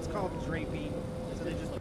it's called draping. So they just